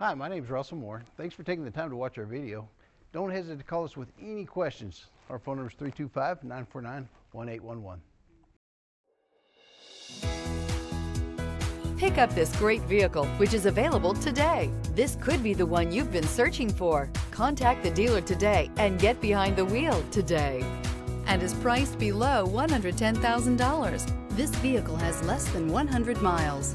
Hi, my name is Russell Moore. Thanks for taking the time to watch our video. Don't hesitate to call us with any questions. Our phone number is 325 949 1811. Pick up this great vehicle, which is available today. This could be the one you've been searching for. Contact the dealer today and get behind the wheel today. And is priced below $110,000. This vehicle has less than 100 miles.